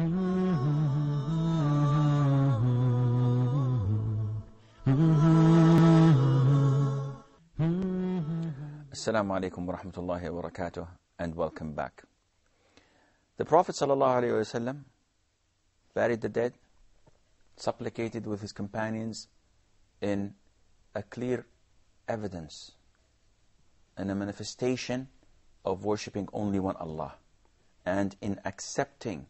Assalamu alaikum wa rahmatullahi wa barakatuh and welcome back. The Prophet ﷺ buried the dead, supplicated with his companions in a clear evidence and a manifestation of worshipping only one Allah and in accepting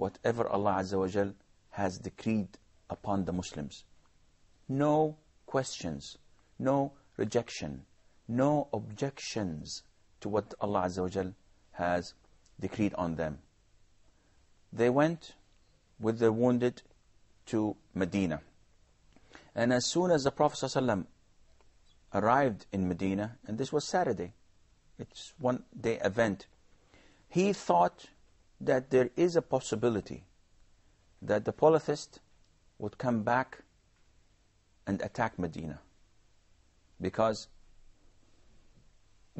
whatever Allah Azza wa Jal has decreed upon the Muslims. No questions, no rejection, no objections to what Allah Azza wa Jal has decreed on them. They went with the wounded to Medina. And as soon as the Prophet ﷺ arrived in Medina, and this was Saturday, it's one day event, he thought that there is a possibility that the polytheist would come back and attack Medina. Because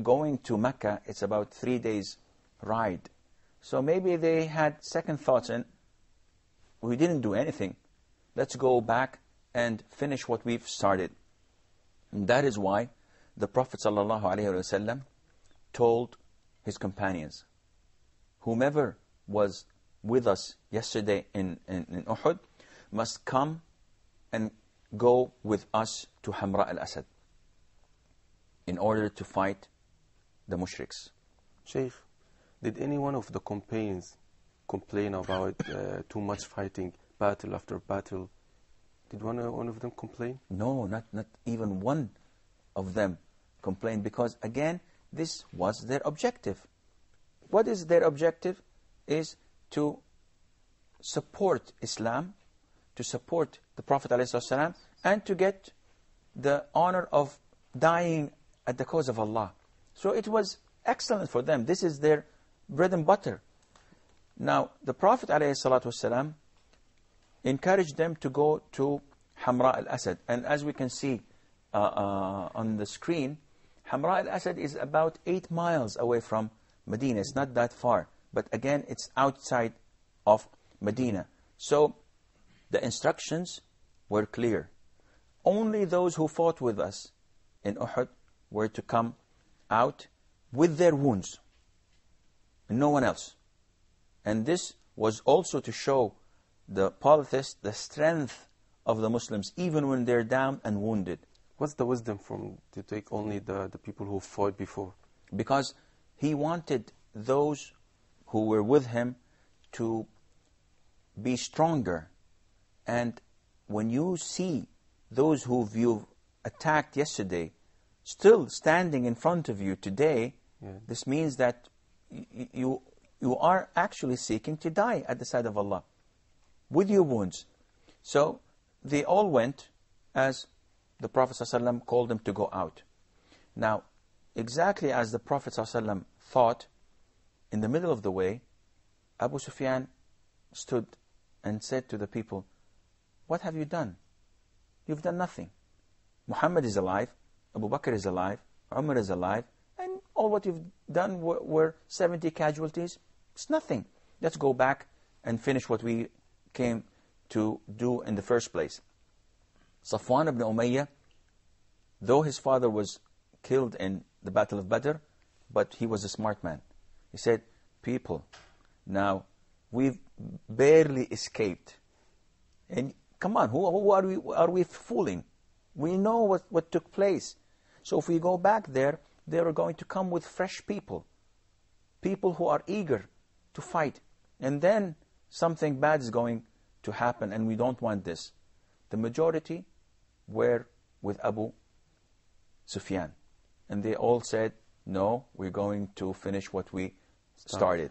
going to Mecca, it's about three days ride. So maybe they had second thoughts and we didn't do anything. Let's go back and finish what we've started. And that is why the Prophet ﷺ told his companions, whomever was with us yesterday in, in, in Uhud must come and go with us to Hamra al-Asad in order to fight the mushriks. Sheikh, did any one of the companions complain about uh, too much fighting, battle after battle? Did one, uh, one of them complain? No, not, not even one of them complained because again, this was their objective. What is their objective? Is to support Islam, to support the Prophet ﷺ, and to get the honor of dying at the cause of Allah. So it was excellent for them. This is their bread and butter. Now, the Prophet ﷺ encouraged them to go to Hamra al-Asad. And as we can see uh, uh, on the screen, Hamra al-Asad is about eight miles away from Medina. It's not that far. But again, it's outside of Medina. So the instructions were clear. Only those who fought with us in Uhud were to come out with their wounds. no one else. And this was also to show the polytheists the strength of the Muslims, even when they're down and wounded. What's the wisdom from to take only the, the people who fought before? Because he wanted those who were with him to be stronger. And when you see those who you attacked yesterday still standing in front of you today, yeah. this means that you, you are actually seeking to die at the side of Allah with your wounds. So they all went as the Prophet ﷺ called them to go out. Now, exactly as the Prophet ﷺ thought, in the middle of the way, Abu Sufyan stood and said to the people, What have you done? You've done nothing. Muhammad is alive, Abu Bakr is alive, Umar is alive, and all what you've done were, were 70 casualties. It's nothing. Let's go back and finish what we came to do in the first place. Safwan ibn Umayyah, though his father was killed in the Battle of Badr, but he was a smart man. He said, people, now we've barely escaped. And come on, who, who are, we, are we fooling? We know what, what took place. So if we go back there, they are going to come with fresh people. People who are eager to fight. And then something bad is going to happen and we don't want this. The majority were with Abu Sufyan. And they all said, no, we're going to finish what we started.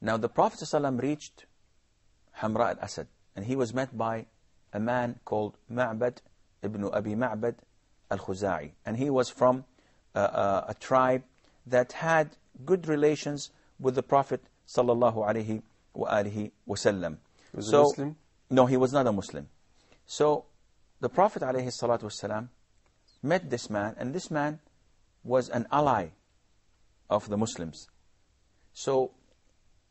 Now the Prophet ﷺ reached Hamra al-Asad and he was met by a man called Ma'bad ibn Abi Ma'bad al-Khuza'i. And he was from uh, uh, a tribe that had good relations with the Prophet sallallahu alaihi wasallam. Was so, a Muslim? No, he was not a Muslim. So the Prophet ﷺ met this man, and this man was an ally of the Muslims. So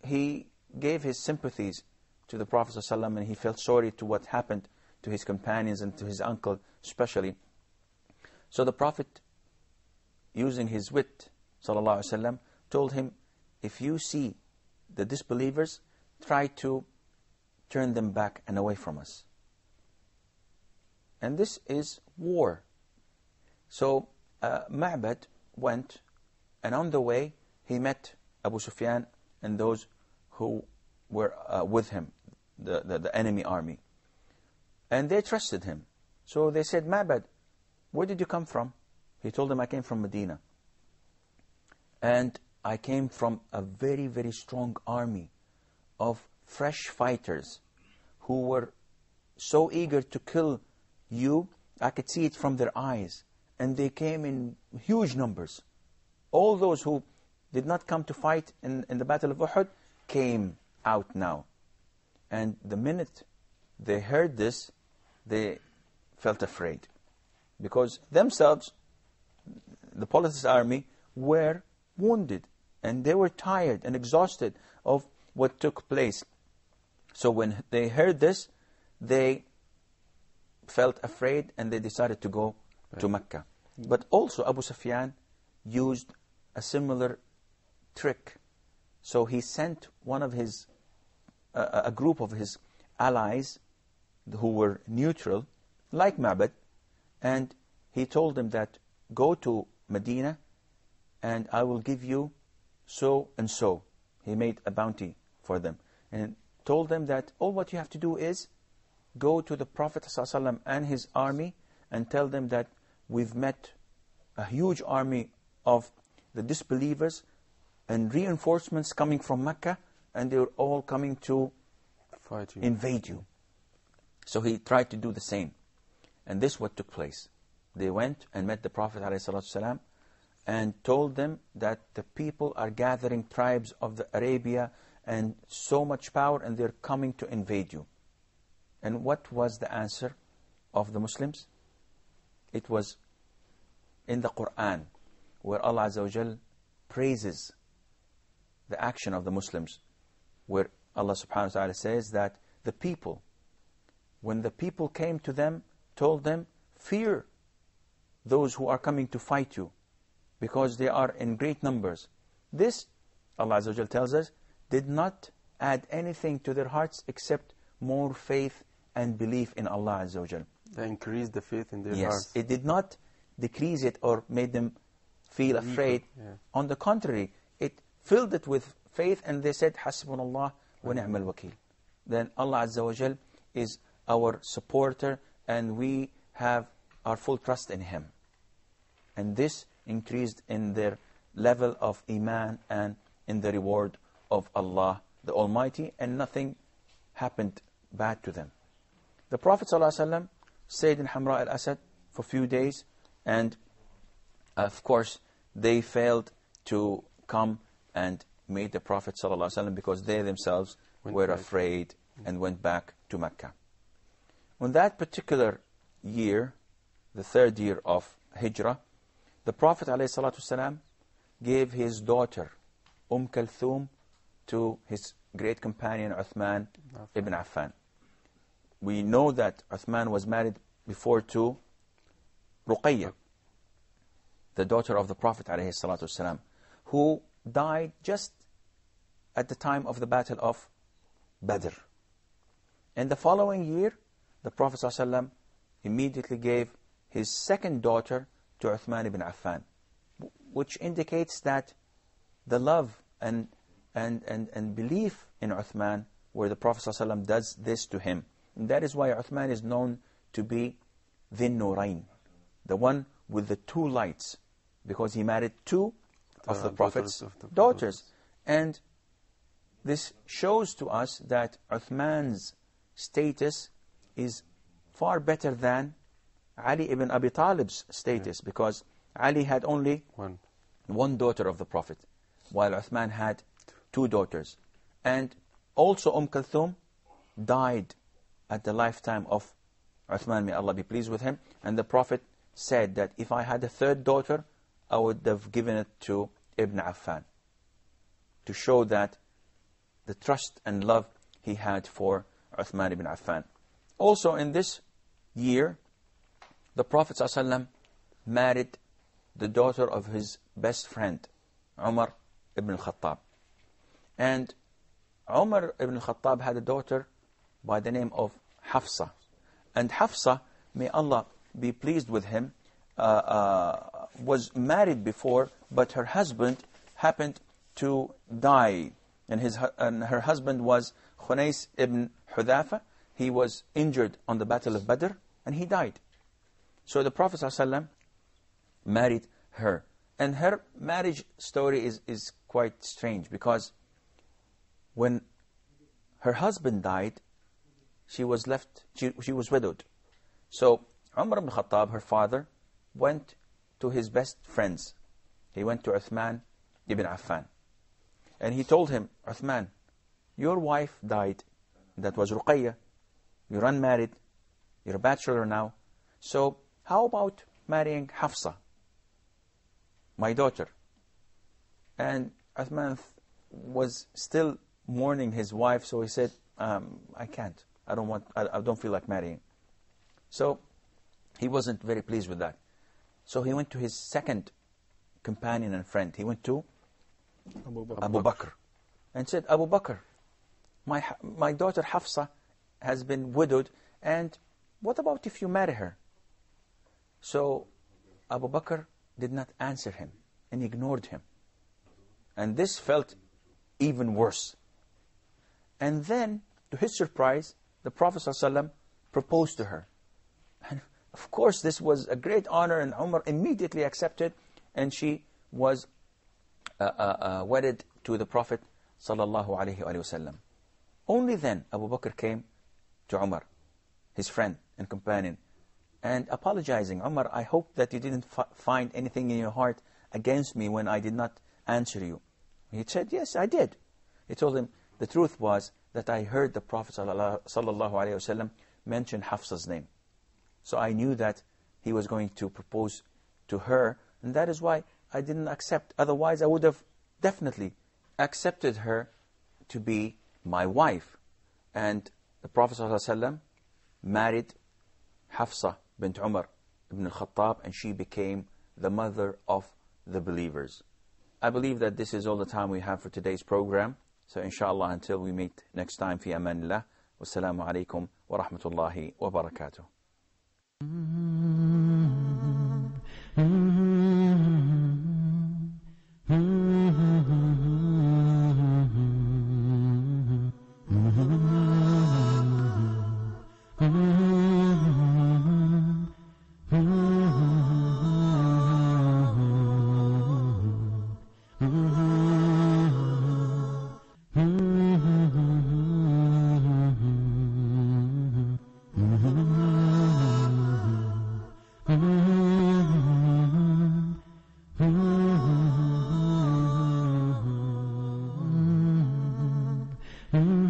he gave his sympathies to the Prophet ﷺ and he felt sorry to what happened to his companions and to his uncle especially. So the Prophet, using his wit, ﷺ, told him, if you see the disbelievers, try to turn them back and away from us. And this is war. So uh, Ma'bad went, and on the way, he met Abu Sufyan and those who were uh, with him, the, the, the enemy army. And they trusted him. So they said, Ma'bad, where did you come from? He told them, I came from Medina. And I came from a very, very strong army of fresh fighters who were so eager to kill you, I could see it from their eyes. And they came in huge numbers. All those who did not come to fight in, in the Battle of Uhud came out now. And the minute they heard this, they felt afraid. Because themselves, the Prophet's army, were wounded. And they were tired and exhausted of what took place. So when they heard this, they felt afraid and they decided to go right. to Mecca. But also Abu Sufyan used a similar trick. So he sent one of his, uh, a group of his allies who were neutral, like Ma'bad, and he told them that go to Medina and I will give you so and so. He made a bounty for them and told them that all what you have to do is go to the Prophet ﷺ and his army and tell them that we've met a huge army of the disbelievers and reinforcements coming from Mecca and they were all coming to Fight you. invade you. So he tried to do the same. And this what took place. They went and met the Prophet ﷺ and told them that the people are gathering tribes of the Arabia and so much power and they're coming to invade you. And what was the answer of the Muslims? It was in the Quran, where Allah Azza wa praises the action of the Muslims, where Allah subhanahu wa ta'ala says that the people, when the people came to them, told them, fear those who are coming to fight you, because they are in great numbers. This, Allah Azza wa tells us, did not add anything to their hearts except more faith and belief in Allah Azza wa Jal. They increased the faith in their yes, hearts. it did not decrease it or made them feel afraid. Yeah. On the contrary, it filled it with faith and they said, Hasbunallah wa ni'mal wakil. Then Allah Azza wa Jal is our supporter and we have our full trust in Him. And this increased in their level of Iman and in the reward of Allah the Almighty and nothing happened bad to them. The Prophet ﷺ stayed in Hamra al-Asad for a few days and of course they failed to come and meet the Prophet ﷺ because they themselves Went were afraid and went back to Mecca. On that particular year, the third year of Hijrah, the Prophet ﷺ gave his daughter, Umm Kalthum, to his great companion Uthman ibn Affan. We know that Uthman was married before to Ruqayya, the daughter of the Prophet ﷺ, who died just at the time of the battle of Badr. In the following year, the Prophet ﷺ immediately gave his second daughter to Uthman ibn Affan, which indicates that the love and, and, and, and belief in Uthman, where the Prophet ﷺ does this to him, and that is why Uthman is known to be Dhin Nurain, the one with the two lights, because he married two of the Prophet's daughters of the daughters. And this shows to us that Uthman's status is far better than Ali ibn Abi Talib's status, because Ali had only One. one daughter of the Prophet, while Uthman had two daughters. And also Umm Kulthum died at the lifetime of Uthman, may Allah be pleased with him. And the Prophet said that if I had a third daughter, I would have given it to Ibn Affan. To show that the trust and love he had for Uthman ibn Affan. Also in this year, the Prophet ﷺ married the daughter of his best friend, Umar ibn al-Khattab. And Umar ibn al-Khattab had a daughter by the name of Hafsa. And Hafsa, may Allah be pleased with him, uh, uh, was married before, but her husband happened to die. And, his, and her husband was Khunais ibn Hudhafa. He was injured on the Battle of Badr, and he died. So the Prophet ﷺ married her. And her marriage story is, is quite strange because when her husband died, she was left, she, she was widowed. So Umar ibn Khattab, her father, went to his best friends. He went to Uthman ibn Affan. And he told him, Uthman, your wife died. That was Ruqayya. You're unmarried. You're a bachelor now. So how about marrying Hafsa, my daughter? And Uthman was still mourning his wife, so he said, um, I can't. I don't want. I, I don't feel like marrying. So he wasn't very pleased with that. So he went to his second companion and friend. He went to Abu Bakr. Abu Bakr and said, Abu Bakr, my, my daughter Hafsa has been widowed, and what about if you marry her? So Abu Bakr did not answer him and ignored him. And this felt even worse. And then, to his surprise, the Prophet ﷺ proposed to her. Of course, this was a great honor, and Umar immediately accepted, and she was uh, uh, uh, wedded to the Prophet. Only then Abu Bakr came to Umar, his friend and companion, and apologizing, Umar, I hope that you didn't find anything in your heart against me when I did not answer you. He said, yes, I did. He told him, the truth was that I heard the Prophet ﷺ mention Hafsa's name. So I knew that he was going to propose to her, and that is why I didn't accept. Otherwise, I would have definitely accepted her to be my wife. And the Prophet ﷺ married Hafsa bint Umar ibn al-Khattab, and she became the mother of the believers. I believe that this is all the time we have for today's program. So inshallah, until we meet next time, fi amanillah. Wassalamu alaikum wa rahmatullahi wa barakatuh. Mm-hmm. Mm-hmm. Mm-hmm.